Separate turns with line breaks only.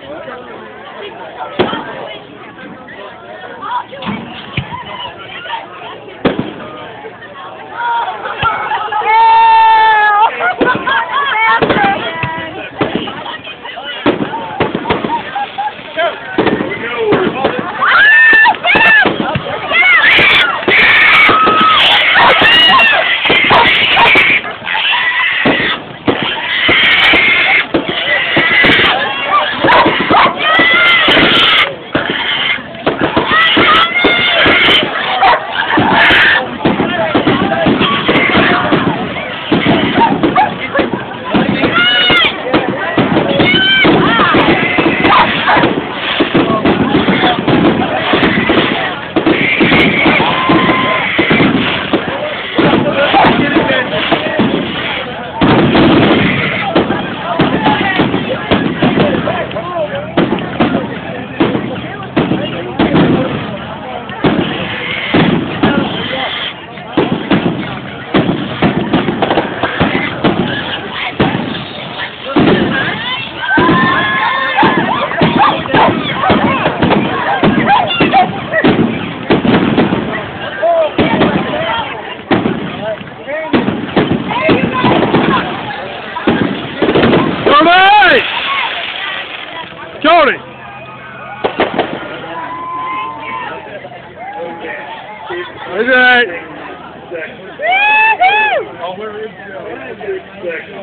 Thank you. Tony! Is it?
Woohoo!
Oh, yeah.